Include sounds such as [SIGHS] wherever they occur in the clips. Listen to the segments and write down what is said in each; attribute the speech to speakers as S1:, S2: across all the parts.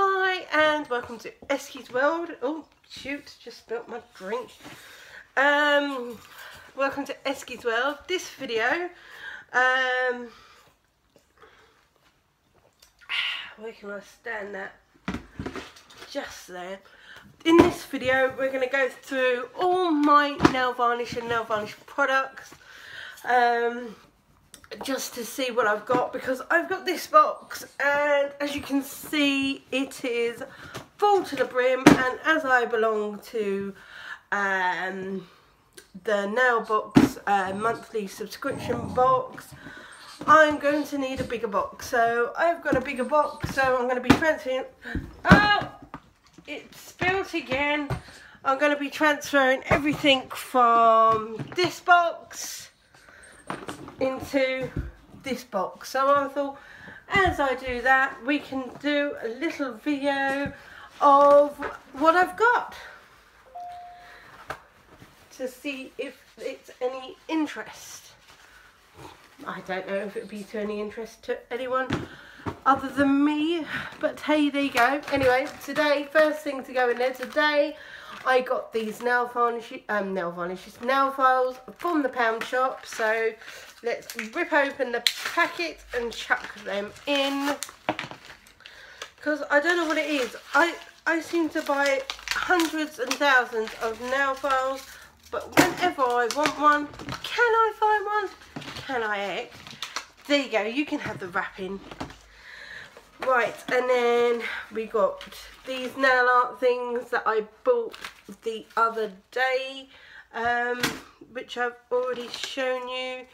S1: Hi and welcome to Eskie's World. Oh shoot, just spilt my drink. Um, welcome to Eskie's World. This video, um, where can I stand that? Just there. In this video, we're going to go through all my nail varnish and nail varnish products. Um, just to see what I've got because I've got this box and as you can see it is full to the brim and as I belong to um, the nail box uh, monthly subscription box I'm going to need a bigger box. So I've got a bigger box so I'm going to be transferring oh it spilled again. I'm going to be transferring everything from this box into this box. So I thought as I do that we can do a little video of what I've got to see if it's any interest. I don't know if it would be to any interest to anyone other than me but hey there you go anyway today first thing to go in there today I got these nail varnishes, um, nail varnishes, nail files from the pound shop. So let's rip open the packet and chuck them in. Because I don't know what it is. I, I seem to buy hundreds and thousands of nail files. But whenever I want one, can I find one? Can I egg? There you go. You can have the wrapping. Right, and then we got these nail art things that I bought the other day, um, which I've already shown you.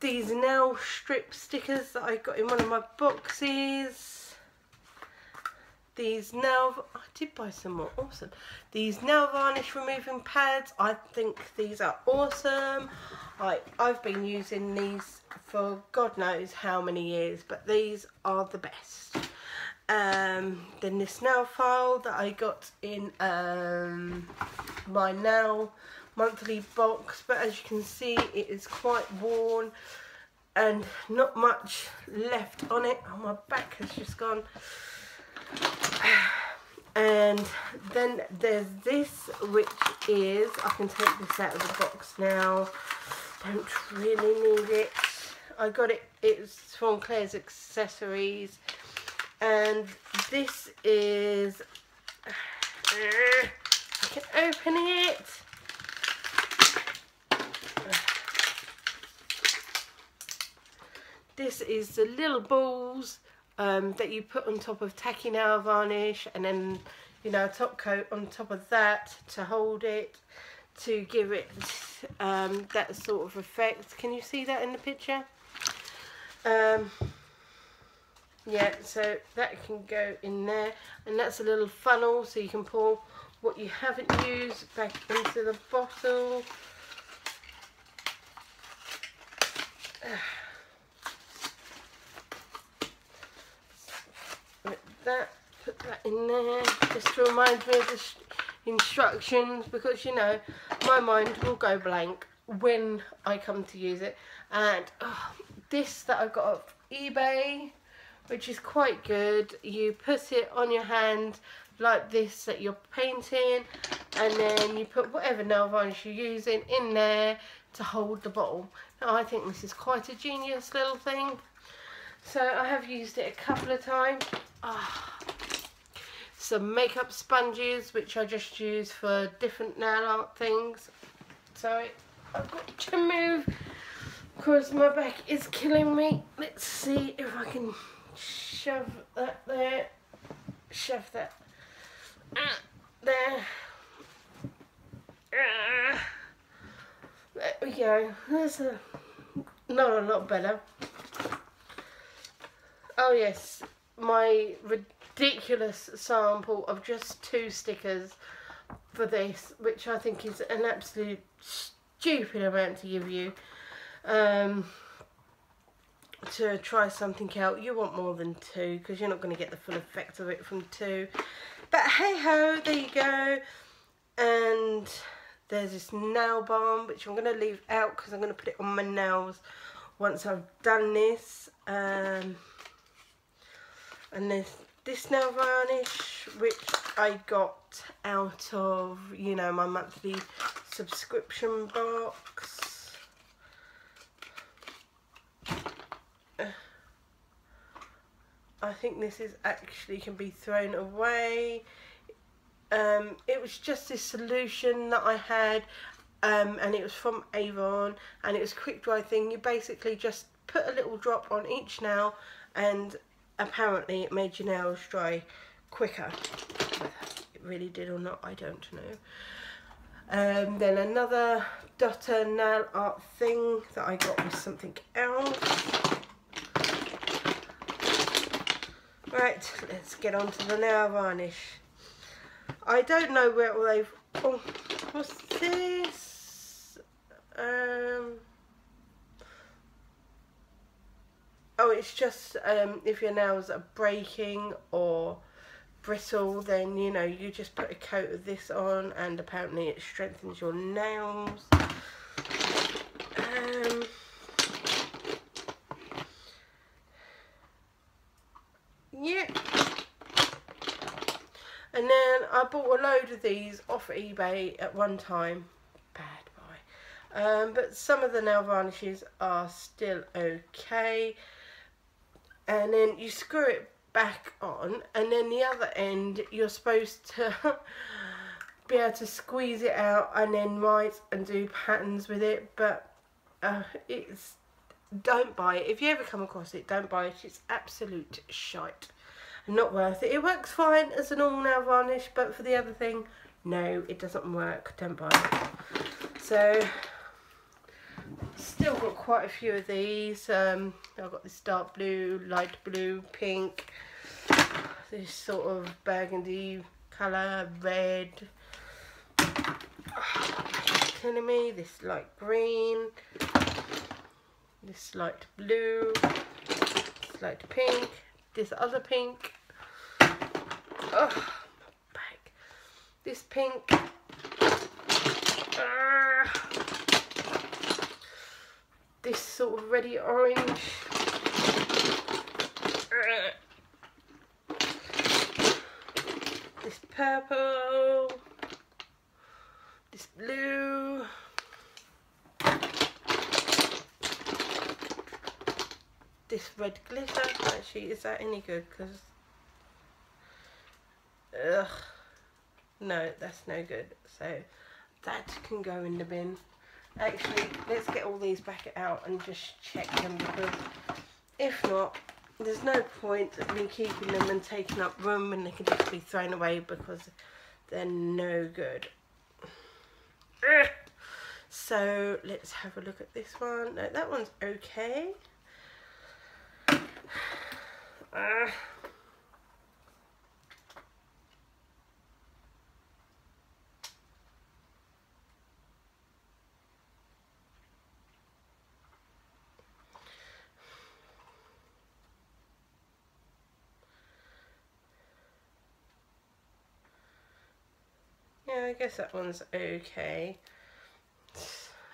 S1: These nail strip stickers that I got in one of my boxes. These nail, I did buy some more, awesome. These nail varnish removing pads, I think these are awesome. I, I've been using these for God knows how many years, but these are the best. Um, then this nail file that I got in um, my nail monthly box, but as you can see it is quite worn and not much left on it. Oh, my back has just gone. And then there's this, which is, I can take this out of the box now don't really need it. I got it, it's from Claire's Accessories. And this is, I can open it. This is the little balls um, that you put on top of tacky nail varnish and then, you know, a top coat on top of that to hold it to give it um, that sort of effect. Can you see that in the picture? Um, yeah, so that can go in there. And that's a little funnel so you can pour what you haven't used back into the bottle. [SIGHS] that, put that in there just to remind me of the instructions because you know my mind will go blank when I come to use it and oh, this that I got off eBay which is quite good. You put it on your hand like this that you're painting and then you put whatever nail varnish you're using in there to hold the bottle. Now I think this is quite a genius little thing. So I have used it a couple of times. Oh, some makeup sponges which I just use for different nail art things. So I've got to move because my back is killing me. Let's see if I can shove that there. Shove that. Ah, there. Ah. there we go. That's a not a lot better. Oh yes. My ridiculous sample of just two stickers for this, which I think is an absolute stupid amount to give you. Um, to try something out, you want more than two because you're not going to get the full effect of it from two. But hey ho, there you go. And there's this nail balm, which I'm going to leave out because I'm going to put it on my nails once I've done this. Um, and there's this nail varnish, which I got out of, you know, my monthly subscription box. I think this is actually can be thrown away. Um, it was just this solution that I had um, and it was from Avon and it was quick dry thing. You basically just put a little drop on each nail and apparently it made your nails dry quicker. Whether it really did or not, I don't know. Um, then another Dotter nail art thing that I got was something else. Right, let's get on to the nail varnish. I don't know where they've... Oh, what's this? Um... Oh, it's just um, if your nails are breaking or brittle, then, you know, you just put a coat of this on and apparently it strengthens your nails. Um, yeah. And then I bought a load of these off eBay at one time. Bad buy. Um, but some of the nail varnishes are still okay. And then you screw it back on and then the other end you're supposed to [LAUGHS] be able to squeeze it out and then write and do patterns with it but uh, it's don't buy it if you ever come across it don't buy it it's absolute shite not worth it it works fine as a normal nail varnish but for the other thing no it doesn't work don't buy it so still got quite a few of these. Um, I've got this dark blue, light blue, pink, this sort of burgundy colour, red. Telling me this light green, this light blue, this light pink, this other pink. Oh, back. This pink. Uh, this sort of ready orange. This purple. This blue. This red glitter. Actually, is that any good? Because, ugh, no, that's no good. So that can go in the bin. Actually let's get all these back out and just check them because if not there's no point of me keeping them and taking up room and they can just be thrown away because they're no good. So let's have a look at this one. No, that one's okay [SIGHS] I guess that one's okay.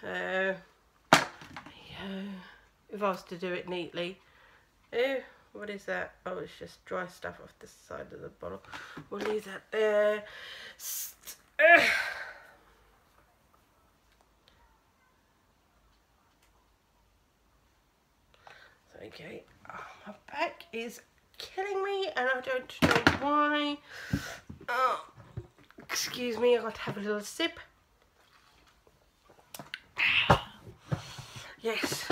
S1: Uh, yeah, if I was to do it neatly. Oh, what is that? Oh, it's just dry stuff off the side of the bottle. We'll leave that there. Uh, okay, oh, my back is killing me and I don't know why. Oh. Excuse me, I got to have a little sip. Yes.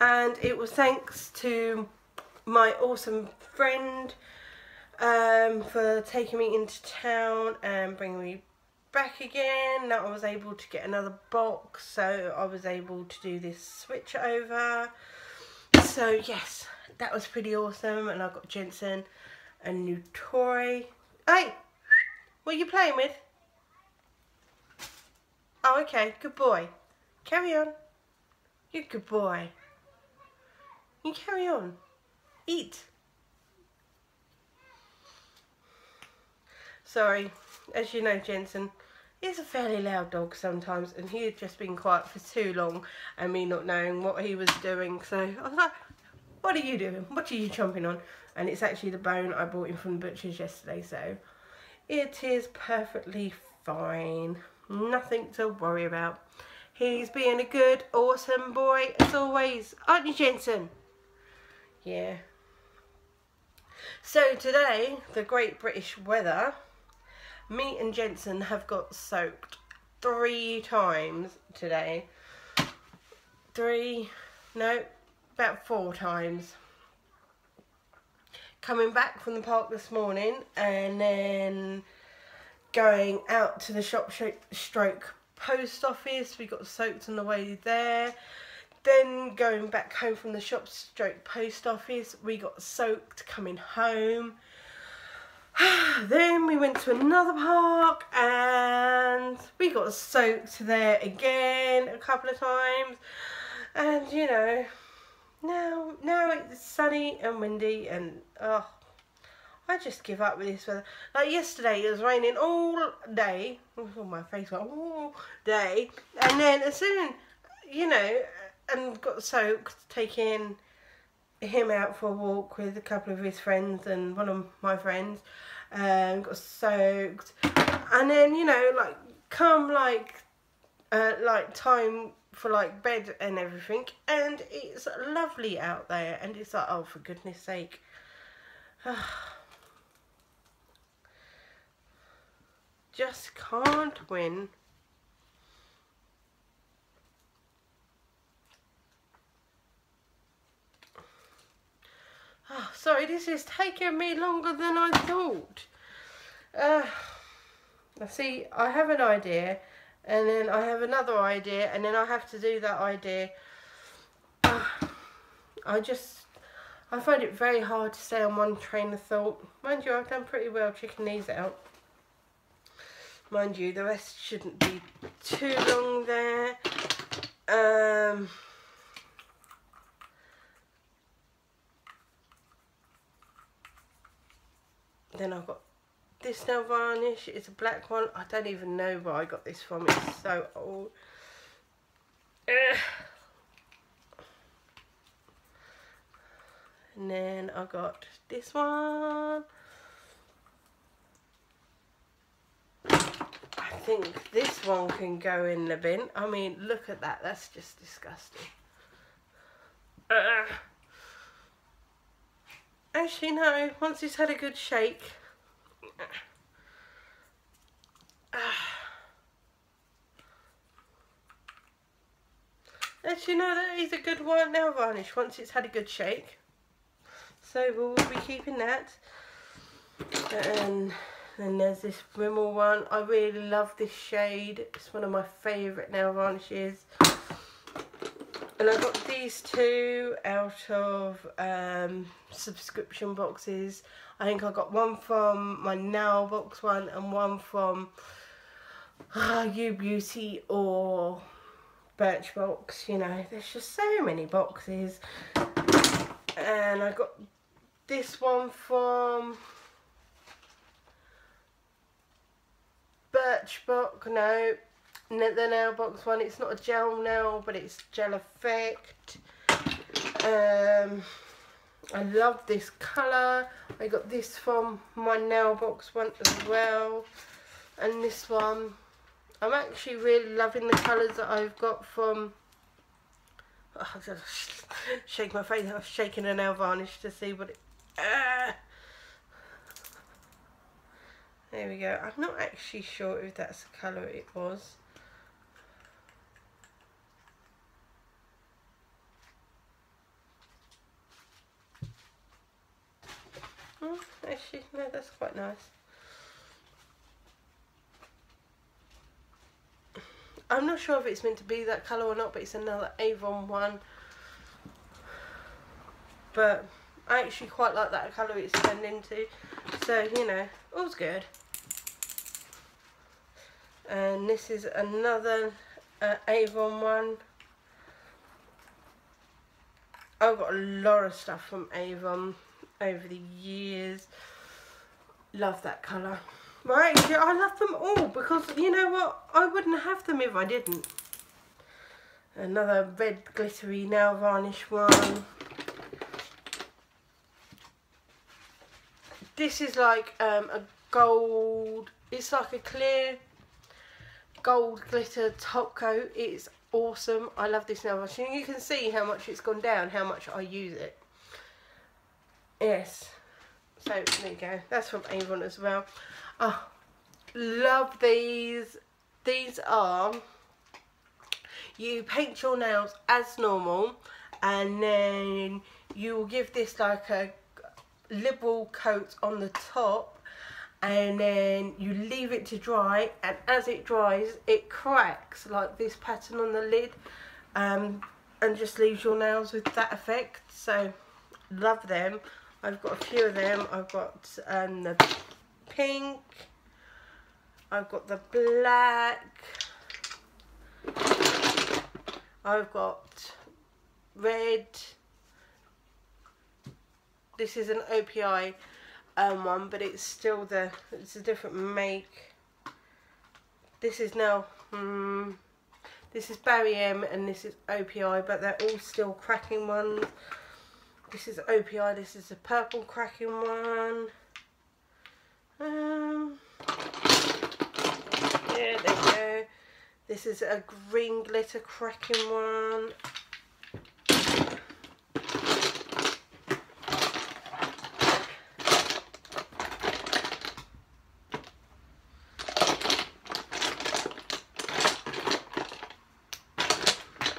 S1: And it was thanks to my awesome friend um, for taking me into town and bringing me back again that I was able to get another box so I was able to do this switch over so yes that was pretty awesome and I got Jensen a new toy hey what are you playing with? Oh, okay. Good boy. Carry on. You're a good boy. You carry on. Eat. Sorry. As you know, Jensen, he's a fairly loud dog sometimes, and he had just been quiet for too long, and me not knowing what he was doing, so I was like, what are you doing? What are you chomping on? And it's actually the bone I bought in from the butcher's yesterday, so it is perfectly fine. Nothing to worry about. He's being a good, awesome boy as always. Aren't you, Jensen? Yeah. So today, the great British weather, me and Jensen have got soaked three times today. Three, no, about four times. Coming back from the park this morning and then going out to the shop stroke post office. We got soaked on the way there. Then going back home from the shop stroke post office, we got soaked coming home. [SIGHS] then we went to another park and we got soaked there again a couple of times. And you know, now now it's sunny and windy and oh I just give up with this weather. Like yesterday, it was raining all day. Oh, my face went all day, and then as soon, you know, and got soaked taking him out for a walk with a couple of his friends and one of my friends, um, got soaked, and then you know, like come like, uh, like time for like bed and everything, and it's lovely out there, and it's like, oh, for goodness sake. [SIGHS] just can't win. Oh, [SIGHS] sorry, this is taking me longer than I thought. Uh, see, I have an idea, and then I have another idea, and then I have to do that idea. Uh, [SIGHS] I just, I find it very hard to stay on one train of thought. Mind you, I've done pretty well checking these out. Mind you, the rest shouldn't be too long there. Um, then I've got this nail varnish. It's a black one. I don't even know where I got this from. It's so old. Uh, and then I got this one. I think this one can go in the bin. I mean, look at that. That's just disgusting. Uh, actually, no. Once it's had a good shake. Uh, actually, no, that is a good white nail varnish once it's had a good shake. So we'll be keeping that. And then there's this Rimmel one. I really love this shade. It's one of my favourite nail varnishes. And I got these two out of um, subscription boxes. I think I got one from my Nail Box one and one from uh, U Beauty or Birchbox. You know, there's just so many boxes. And I got this one from Birchbox, no, the nail box one. It's not a gel nail, but it's gel effect. Um, I love this colour. I got this from my nail box one as well. And this one. I'm actually really loving the colours that I've got from... Oh, I just shake my face. I was shaking a nail varnish to see what it... Uh, there we go. I'm not actually sure if that's the colour it was. Oh, actually, no, that's quite nice. I'm not sure if it's meant to be that colour or not, but it's another Avon one. But I actually quite like that colour it's turned into. So, you know, all's good. And this is another uh, Avon one. I've got a lot of stuff from Avon over the years. Love that colour. Right I love them all because you know what? I wouldn't have them if I didn't. Another red glittery nail varnish one this is like um, a gold, it's like a clear gold glitter top coat. It's awesome. I love this nail varnish. You can see how much it's gone down, how much I use it. Yes. So there you go. That's from Avon as well. Oh, love these. These are you paint your nails as normal and then you will give this like a liberal coat on the top and then you leave it to dry and as it dries it cracks like this pattern on the lid um, and just leaves your nails with that effect. So love them. I've got a few of them. I've got um, the pink I've got the black I've got red this is an OPI um, one but it's still the it's a different make. This is now um, this is Barry M and this is OPI but they're all still cracking ones. This is OPI this is a purple cracking one. Um, yeah there we go. This is a green glitter cracking one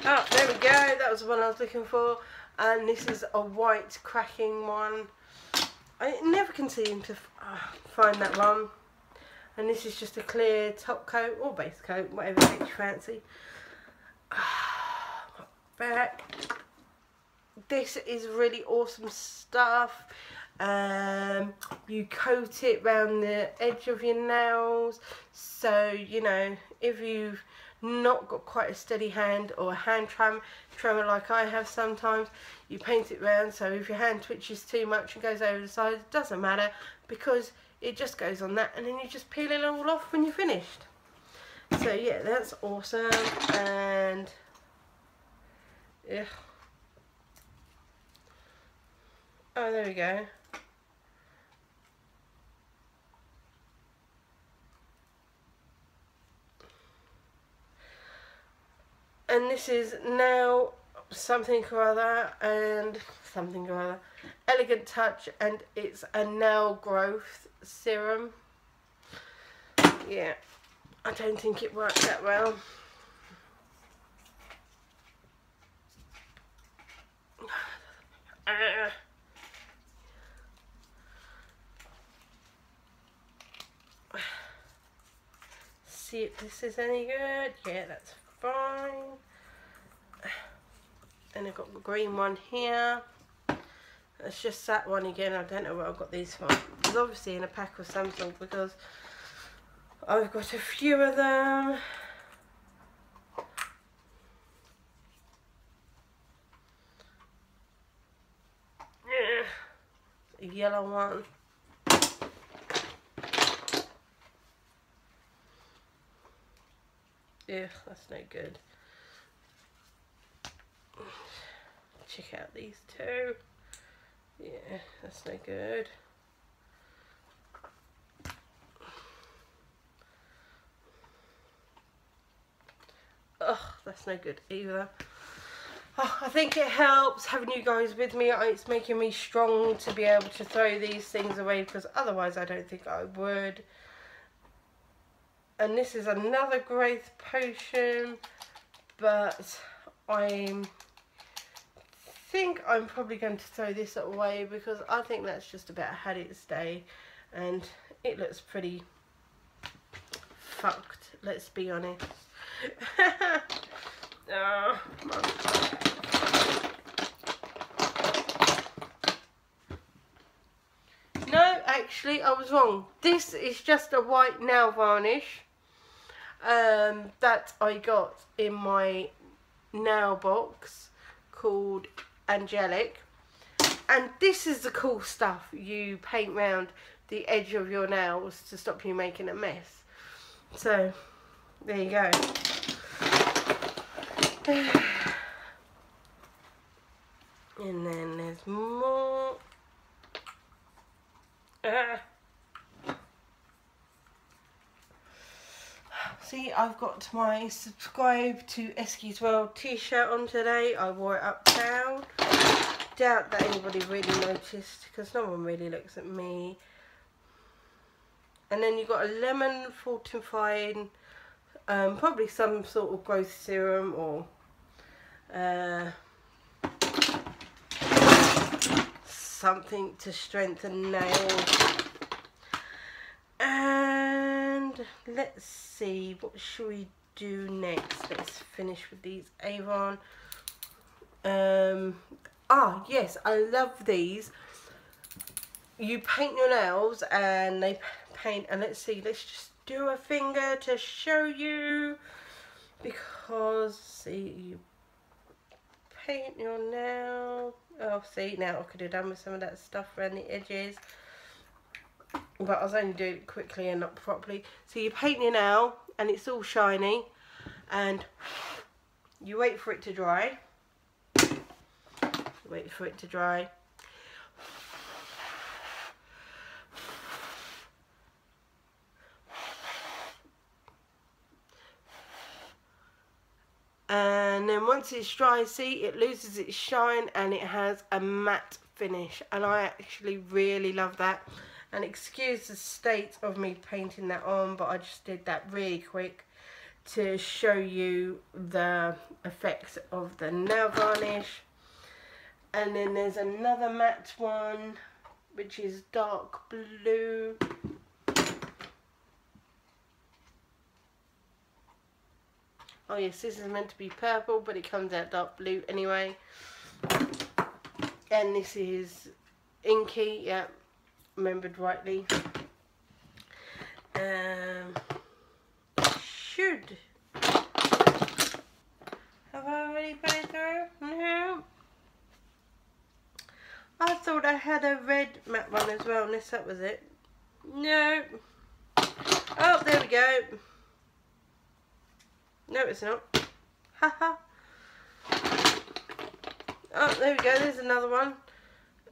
S1: Oh, there we go. That was the one I was looking for. And this is a white cracking one. I never can seem to uh, find that one. And this is just a clear top coat or base coat, whatever makes you fancy. Back. This is really awesome stuff. Um, you coat it around the edge of your nails. So, you know, if you've not got quite a steady hand or a hand tram tremor like I have sometimes. You paint it round so if your hand twitches too much and goes over the side it doesn't matter because it just goes on that and then you just peel it all off when you're finished. So yeah that's awesome and yeah. Oh there we go and this is now something or other and something or other. Elegant touch and it's a nail growth serum. Yeah I don't think it worked that well. [SIGHS] See if this is any good. Yeah that's fine. And I've got the green one here. It's just that one again. I don't know where I've got these from. It's obviously in a pack of Samsung because I've got a few of them. Yeah. A yellow one. Ugh, that's no good. Check out these two. Yeah, that's no good. Ugh, that's no good either. Oh, I think it helps having you guys with me. It's making me strong to be able to throw these things away because otherwise I don't think I would and this is another growth potion but I'm think I'm probably going to throw this away because I think that's just about had its day. And it looks pretty fucked let's be honest. [LAUGHS] Oh, no actually I was wrong. This is just a white nail varnish um, that I got in my nail box called Angelic. And this is the cool stuff you paint round the edge of your nails to stop you making a mess. So, there you go. [SIGHS] And then there's more. Ah. I've got my subscribe to Eskie's World t-shirt on today. I wore it uptown. Doubt that anybody really noticed because no one really looks at me. And then you've got a lemon fortifying, um, probably some sort of growth serum or uh, something to strengthen nails. And let's see, what should we do next? Let's finish with these Avon. Um, ah, yes, I love these. You paint your nails and they paint, and let's see, let's just do a finger to show you because see you paint your nail oh see now I could have done with some of that stuff around the edges but I was only doing it quickly and not properly. So you paint your nail and it's all shiny and you wait for it to dry. Wait for it to dry. And then once it's dry see it loses its shine and it has a matte finish. And I actually really love that and excuse the state of me painting that on but I just did that really quick to show you the effects of the nail varnish. And then there's another matte one which is dark blue. Oh yes, this is meant to be purple, but it comes out dark blue anyway. And this is inky, yeah, remembered rightly. Um, should have I already put it through? No. I thought I had a red matte one as well, unless that was it. No. Oh, there we go. No, it's not. Haha. oh, there we go. There's another one.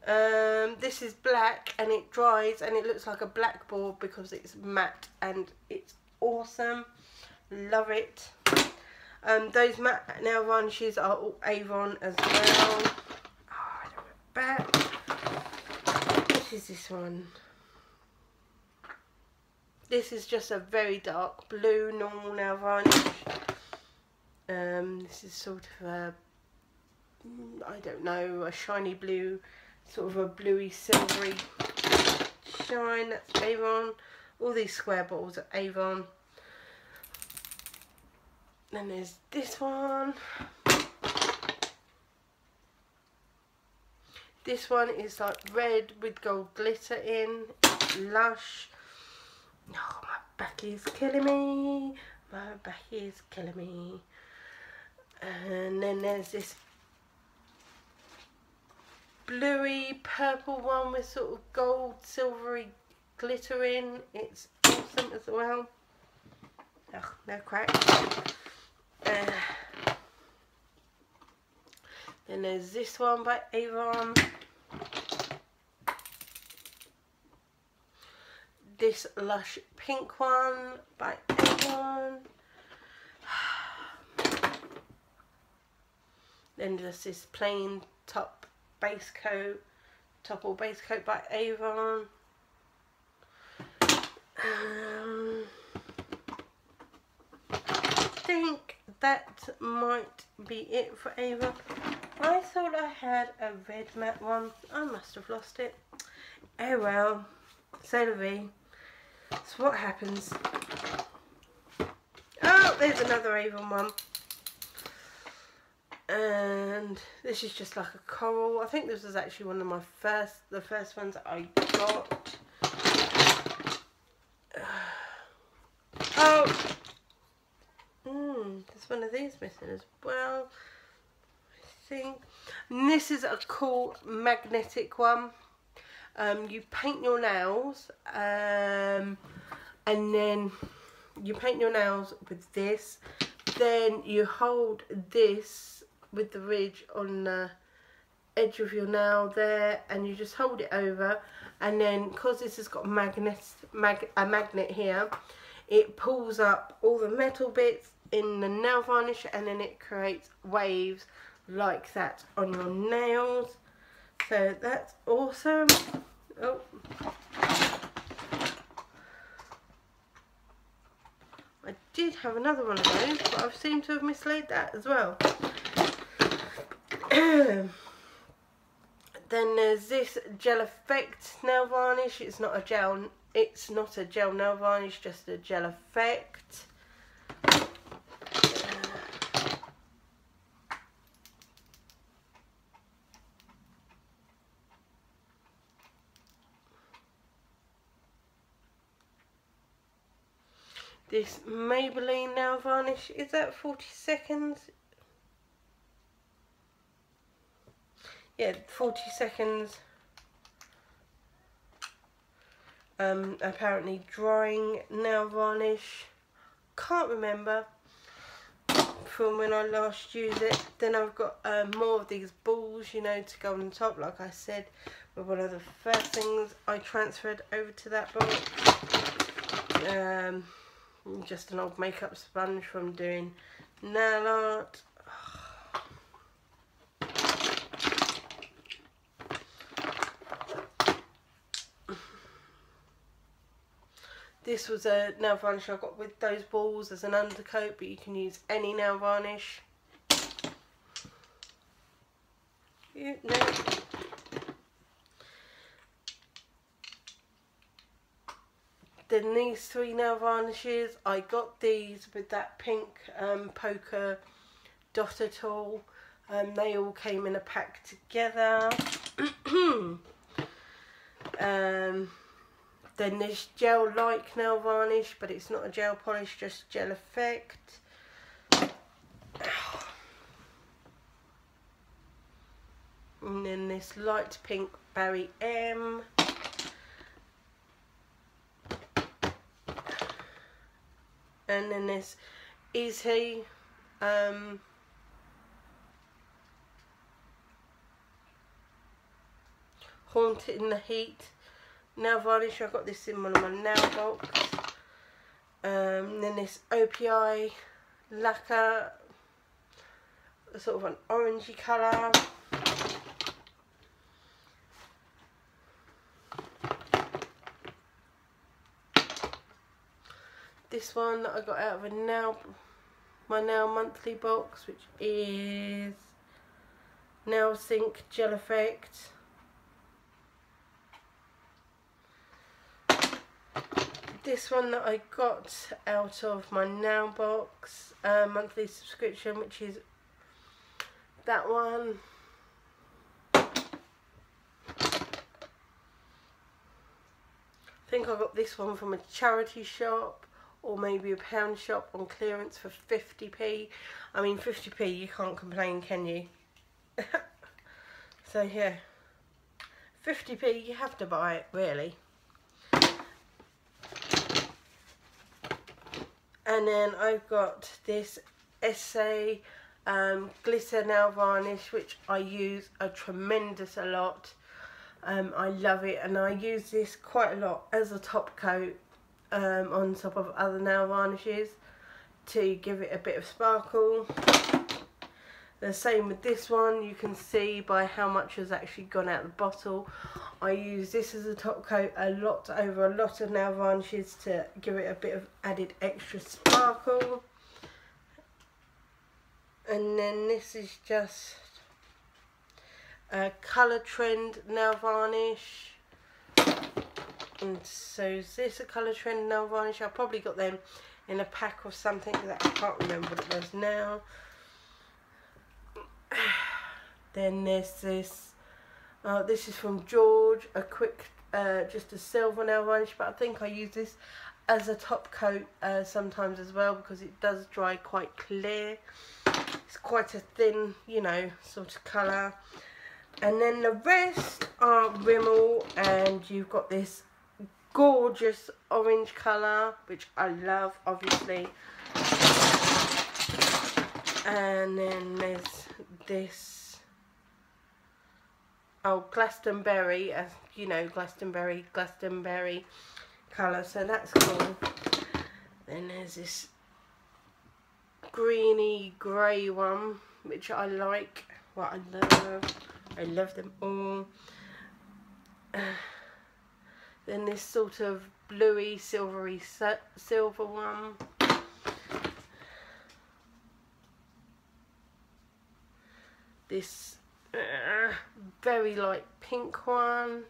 S1: Um, this is black and it dries and it looks like a blackboard because it's matte and it's awesome. Love it. Um, those matte nail varnishes are all Avon as well. Oh, back. What is this one? This is just a very dark blue normal nail varnish. Um, this is sort of a, I don't know, a shiny blue, sort of a bluey silvery shine. That's Avon. All these square bottles are Avon. Then there's this one. This one is like red with gold glitter in. Lush. Oh, my back is killing me. My back is killing me. And then there's this bluey purple one with sort of gold silvery glitter in. It's awesome as well. No crack. Uh, then there's this one by Avon. this Lush pink one by Avon. [SIGHS] then there's this plain top base coat, top or base coat by Avon. Um, I think that might be it for Avon. I thought I had a red matte one. I must have lost it. Oh well. C'est la vie. So what happens? Oh, there's another Avon one. And this is just like a coral. I think this was actually one of my first, the first ones I got. [SIGHS] Oh! Mmm, there's one of these missing as well. I think. And this is a cool magnetic one um, you paint your nails um, and then you paint your nails with this then you hold this with the ridge on the edge of your nail there and you just hold it over and then because this has got a magnet, mag, a magnet here, it pulls up all the metal bits in the nail varnish and then it creates waves like that on your nails. So that's awesome. Oh. I did have another one of those, but I've seemed to have mislaid that as well. [CLEARS THROAT] then there's this gel effect nail varnish. It's not a gel. It's not a gel nail varnish, just a gel effect. this Maybelline nail varnish. Is that 40 seconds? Yeah, 40 seconds. Um, apparently drying nail varnish. Can't remember from when I last used it. Then I've got um, more of these balls, you know, to go on top, like I said. But one of the first things I transferred over to that box. Um, just an old makeup sponge from doing nail art. This was a nail varnish I got with those balls as an undercoat, but you can use any nail varnish. No, Then these three nail varnishes, I got these with that pink um, poker dotter tool. Um, they all came in a pack together. [CLEARS THROAT] um, then this gel like nail varnish, but it's not a gel polish, just gel effect. And then this light pink Barry M. and then this is he um, haunted in the heat nail varnish I got this in one of my nail box um, then this OPI lacquer sort of an orangey colour. This one that I got out of a nail my nail monthly box which is Nails Inc gel effect this one that I got out of my nail box uh, monthly subscription which is that one I think I got this one from a charity shop or maybe a pound shop on clearance for 50p. I mean 50p you can't complain can you? [LAUGHS] so yeah 50p you have to buy it really. And then I've got this Essie um, glitter nail varnish which I use a tremendous a lot. Um, I love it and I use this quite a lot as a top coat um, on top of other nail varnishes to give it a bit of sparkle. The same with this one, you can see by how much has actually gone out the bottle. I use this as a top coat a lot over a lot of nail varnishes to give it a bit of added extra sparkle. And then this is just a colour trend nail varnish and so is this a colour trend nail varnish? I probably got them in a pack or something that I can't remember what it was now. Then there's this, uh, this is from George, a quick, uh, just a silver nail varnish, but I think I use this as a top coat uh, sometimes as well because it does dry quite clear. It's quite a thin, you know, sort of colour. And then the rest are Rimmel and you've got this gorgeous orange colour, which I love, obviously. And then there's this oh Glastonbury, as you know, Glastonbury, Glastonbury colour, so that's cool. Then there's this greeny grey one, which I like, what I love. I love them all. [SIGHS] then this sort of bluey, silvery silver one. This uh, very light pink one.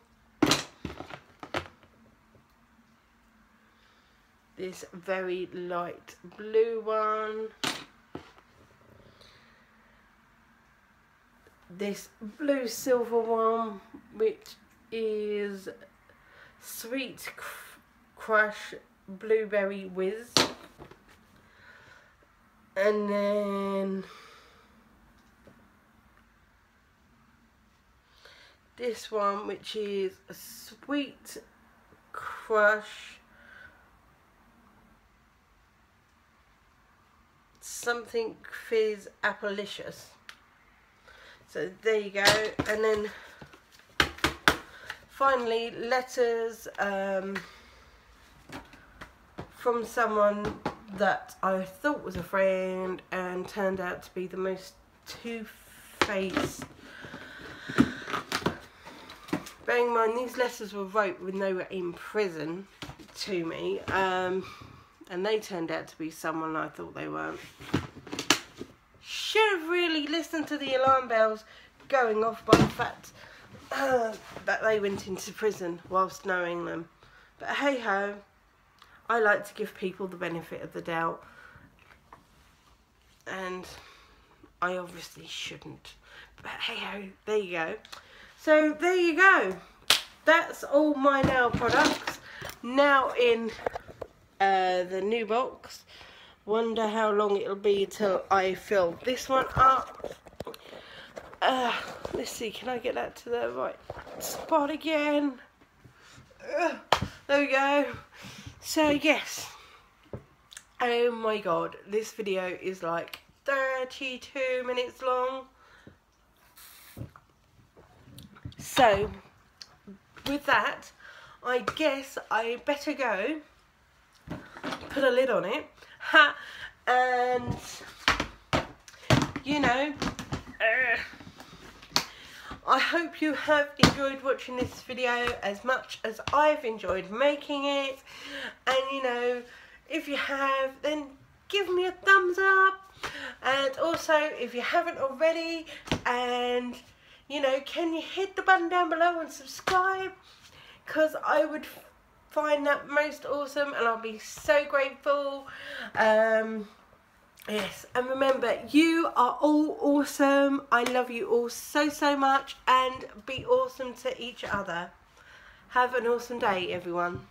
S1: This very light blue one. This blue silver one, which is Sweet Crush Blueberry Whiz. And then this one which is a Sweet Crush. Something fizz applicious so there you go. And then finally letters um, from someone that I thought was a friend and turned out to be the most two-faced bearing in mind these letters were wrote when they were in prison to me um, and they turned out to be someone I thought they weren't should have really listened to the alarm bells going off by the fact uh, that they went into prison whilst knowing them. But hey ho, I like to give people the benefit of the doubt. And I obviously shouldn't. But hey ho, there you go. So there you go. That's all my nail products. Now in uh, the new box. Wonder how long it'll be till I fill this one up. Uh, let's see, can I get that to the right spot again? Uh, there we go. So yes. Oh my god, this video is like 32 minutes long. So, with that, I guess I better go, put a lid on it, ha, and, you know, uh, I hope you have enjoyed watching this video as much as I've enjoyed making it. And you know, if you have, then give me a thumbs up. And also, if you haven't already, and you know, can you hit the button down below and subscribe? Because I would find that most awesome and I'll be so grateful. Um, Yes, and remember, you are all awesome. I love you all so, so much. And be awesome to each other. Have an awesome day, everyone.